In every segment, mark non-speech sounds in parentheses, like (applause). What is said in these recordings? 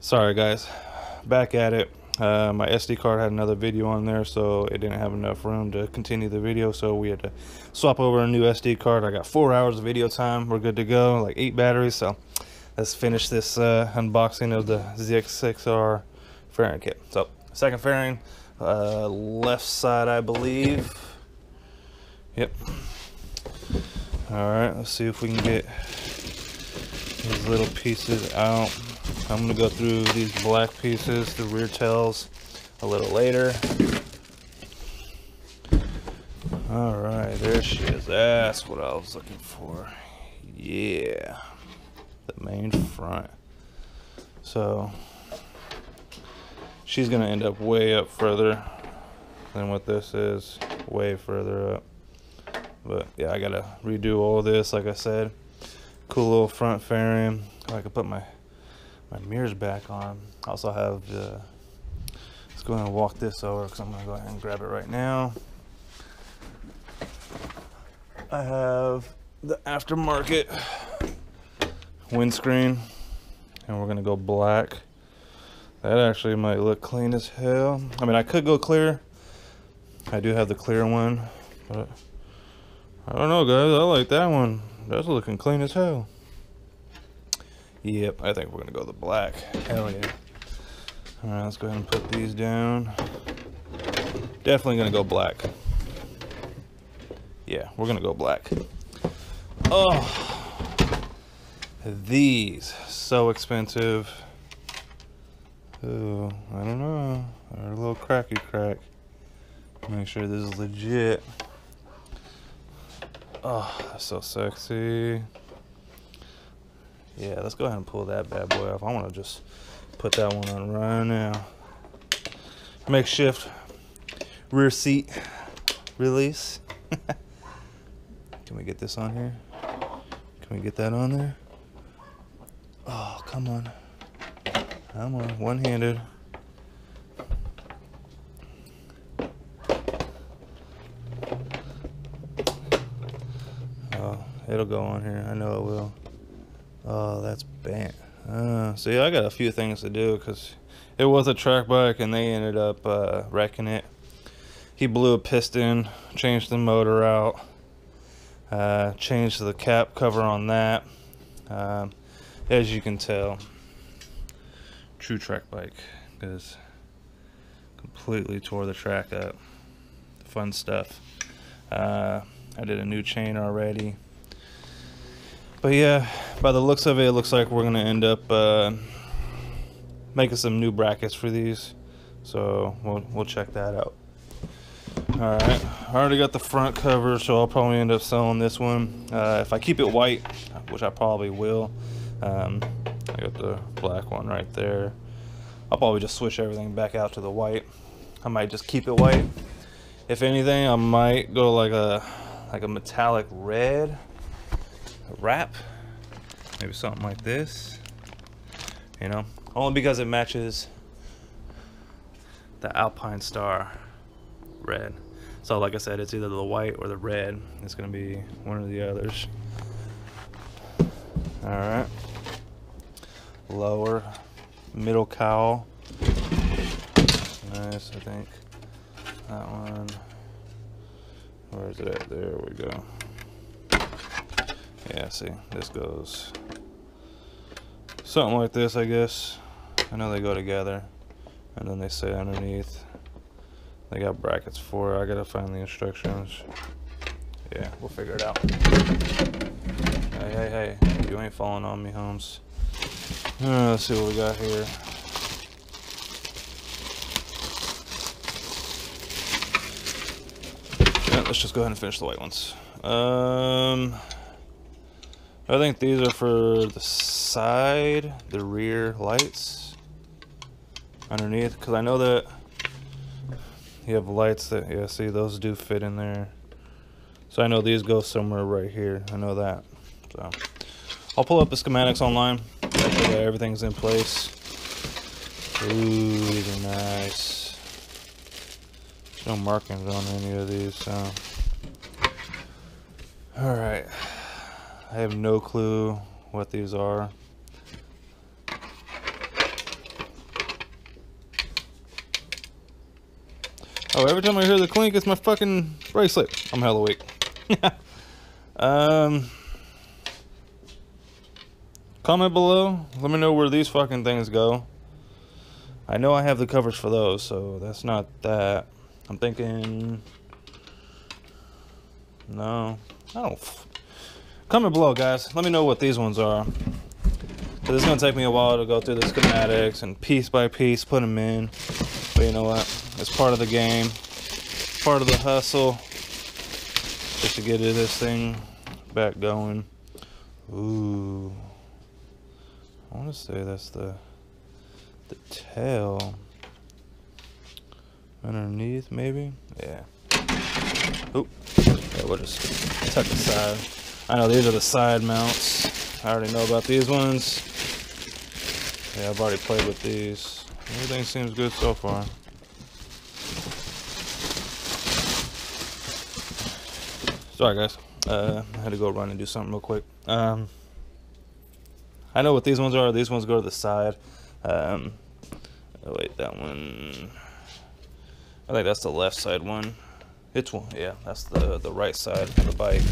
Sorry guys, back at it. Uh, my SD card had another video on there, so it didn't have enough room to continue the video, so we had to swap over a new SD card. I got four hours of video time. We're good to go, like eight batteries. So let's finish this uh, unboxing of the ZX6R fairing kit. So second fairing, uh, left side, I believe. Yep. All right, let's see if we can get these little pieces out. I'm gonna go through these black pieces, the rear tails, a little later. All right, there she is. That's what I was looking for. Yeah, the main front. So she's gonna end up way up further than what this is, way further up. But yeah, I gotta redo all this, like I said. Cool little front fairing. I can put my my mirrors back on. I also have the, let's go ahead and walk this over because I'm gonna go ahead and grab it right now. I have the aftermarket windscreen and we're gonna go black. That actually might look clean as hell. I mean, I could go clear. I do have the clear one, but I don't know guys, I like that one. That's looking clean as hell. Yep, I think we're gonna go the black. Hell yeah. All right, let's go ahead and put these down. Definitely gonna go black. Yeah, we're gonna go black. Oh, these so expensive. Oh, I don't know. They're a little cracky crack. Make sure this is legit. Oh, that's so sexy. Yeah, let's go ahead and pull that bad boy off. I want to just put that one on right now. Makeshift rear seat release. (laughs) Can we get this on here? Can we get that on there? Oh, come on. Come on, one-handed. Oh, it'll go on here. I know it will. Oh, that's bent. Uh, see, I got a few things to do because it was a track bike and they ended up uh, wrecking it. He blew a piston, changed the motor out, uh, changed the cap cover on that. Um, as you can tell, true track bike because completely tore the track up. Fun stuff. Uh, I did a new chain already. But yeah, by the looks of it, it looks like we're going to end up uh, making some new brackets for these. So we'll, we'll check that out. Alright, I already got the front cover, so I'll probably end up selling this one. Uh, if I keep it white, which I probably will, um, I got the black one right there. I'll probably just switch everything back out to the white. I might just keep it white. If anything, I might go like a like a metallic red wrap maybe something like this you know? Only because it matches the Alpinestar red. So like I said it's either the white or the red. It's gonna be one of the others. All right lower middle cowl. Nice I think. That one. Where is it at? There we go yeah, see, this goes something like this, I guess. I know they go together. And then they say underneath. They got brackets for it. I gotta find the instructions. Yeah, we'll figure it out. Hey, hey, hey. You ain't falling on me, Holmes. Uh, let's see what we got here. Yeah, let's just go ahead and finish the white ones. Um, I think these are for the side, the rear lights underneath, because I know that you have lights that, yeah, see, those do fit in there. So I know these go somewhere right here. I know that. So I'll pull up the schematics online, make sure that everything's in place. Ooh, these are nice. There's no markings on any of these, so All right. I have no clue what these are. Oh, every time I hear the clink, it's my fucking bracelet. I'm hella weak. (laughs) um, comment below. Let me know where these fucking things go. I know I have the covers for those, so that's not that. I'm thinking... No. I don't... Comment below, guys. Let me know what these ones are. So this is going to take me a while to go through the schematics and piece by piece put them in. But you know what? It's part of the game. Part of the hustle. Just to get this thing back going. Ooh. I want to say that's the the tail underneath maybe yeah Oop. yeah we'll just tuck aside I know these are the side mounts. I already know about these ones. Yeah I've already played with these. Everything seems good so far. Sorry guys. Uh, I had to go run and do something real quick. Um, I know what these ones are. These ones go to the side. Um, oh wait, that one. I think that's the left side one. It's one, yeah, that's the the right side of the bike.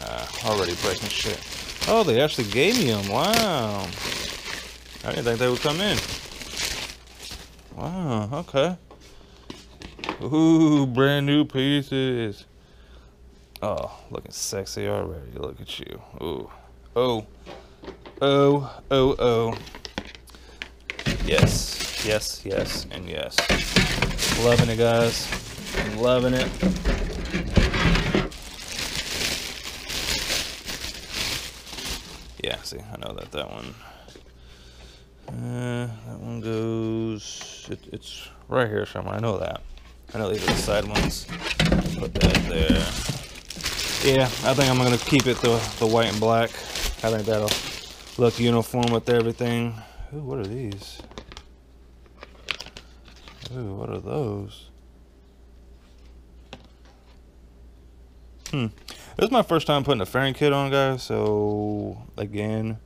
Uh, already breaking shit. Oh, they actually gave me them. Wow. I didn't think they would come in. Wow. Okay. Ooh, brand new pieces. Oh, looking sexy already. Look at you. Ooh. Oh. Oh, oh, oh. Yes, yes, yes, and yes. Loving it, guys. I'm loving it. Yeah, see, I know that that one. Uh, that one goes. It, it's right here somewhere. I know that. I know these are the side ones. Put that there. Yeah, I think I'm gonna keep it the the white and black. I think that'll look uniform with everything. Ooh, what are these? Ooh, what are those? Hmm. This is my first time putting a fairing kit on, guys. So, again,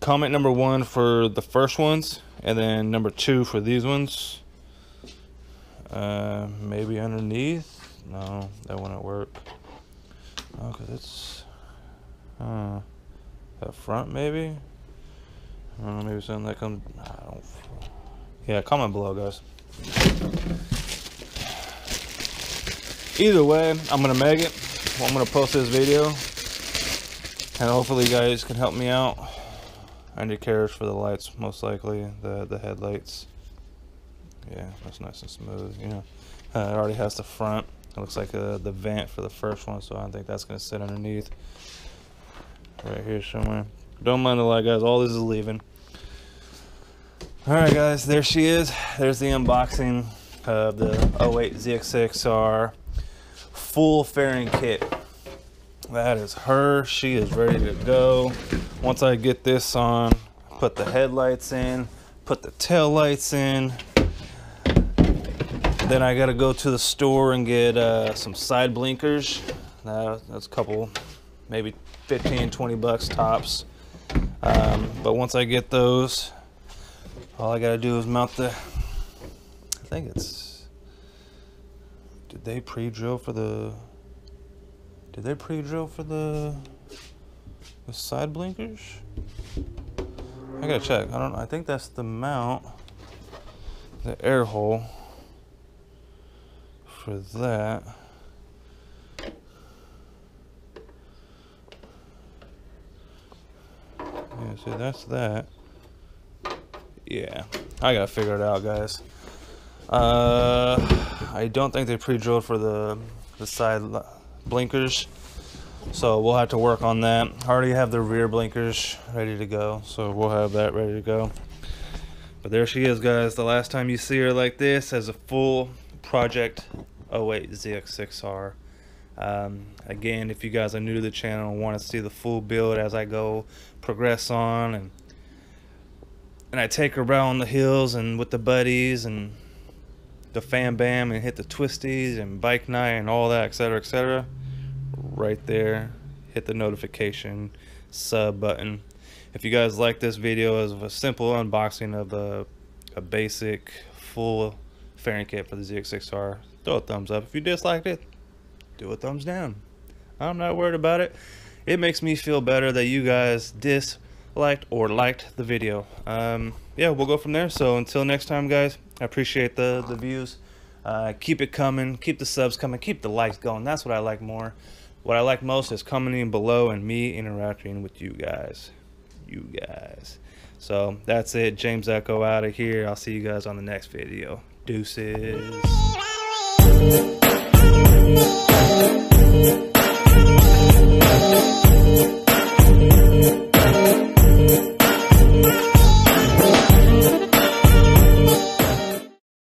comment number one for the first ones, and then number two for these ones. Uh, maybe underneath? No, that wouldn't work. Oh, because it's... Uh, that front, maybe? I don't know, maybe something that comes... I don't... Yeah, comment below, guys. Either way, I'm going to make it. I'm going to post this video. And hopefully you guys can help me out. I need for the lights, most likely. The, the headlights. Yeah, that's nice and smooth, you know. Uh, it already has the front. It looks like uh, the vent for the first one, so I don't think that's going to sit underneath right here somewhere. Don't mind the light, guys. All this is leaving. All right, guys. There she is. There's the unboxing of the 08 ZX6R full fairing kit. That is her. She is ready to go. Once I get this on, put the headlights in, put the tail lights in. Then I gotta go to the store and get uh, some side blinkers. Uh, that's a couple, maybe 15, 20 bucks tops. Um, but once I get those, all I gotta do is mount the, I think it's, did they pre-drill for the, did they pre-drill for the, the side blinkers? I gotta check. I don't. I think that's the mount, the air hole for that. Yeah, so that's that. Yeah, I gotta figure it out, guys. Uh, I don't think they pre-drilled for the the side blinkers, so we'll have to work on that. I already have the rear blinkers ready to go, so we'll have that ready to go. But there she is, guys. The last time you see her like this as a full Project 08 ZX6R. Um, again, if you guys are new to the channel and want to see the full build as I go progress on and and I take her around the hills and with the buddies and the fan bam and hit the twisties and bike night and all that, etc., etc., right there, hit the notification sub button. If you guys like this video as a simple unboxing of a, a basic full fairing kit for the ZX6R, throw a thumbs up. If you disliked it, do a thumbs down. I'm not worried about it. It makes me feel better that you guys disliked or liked the video. Um, yeah, we'll go from there. So until next time, guys, I appreciate the, the views. Uh, keep it coming. Keep the subs coming. Keep the likes going. That's what I like more. What I like most is commenting below and me interacting with you guys. You guys. So that's it. James Echo out of here. I'll see you guys on the next video. Deuces.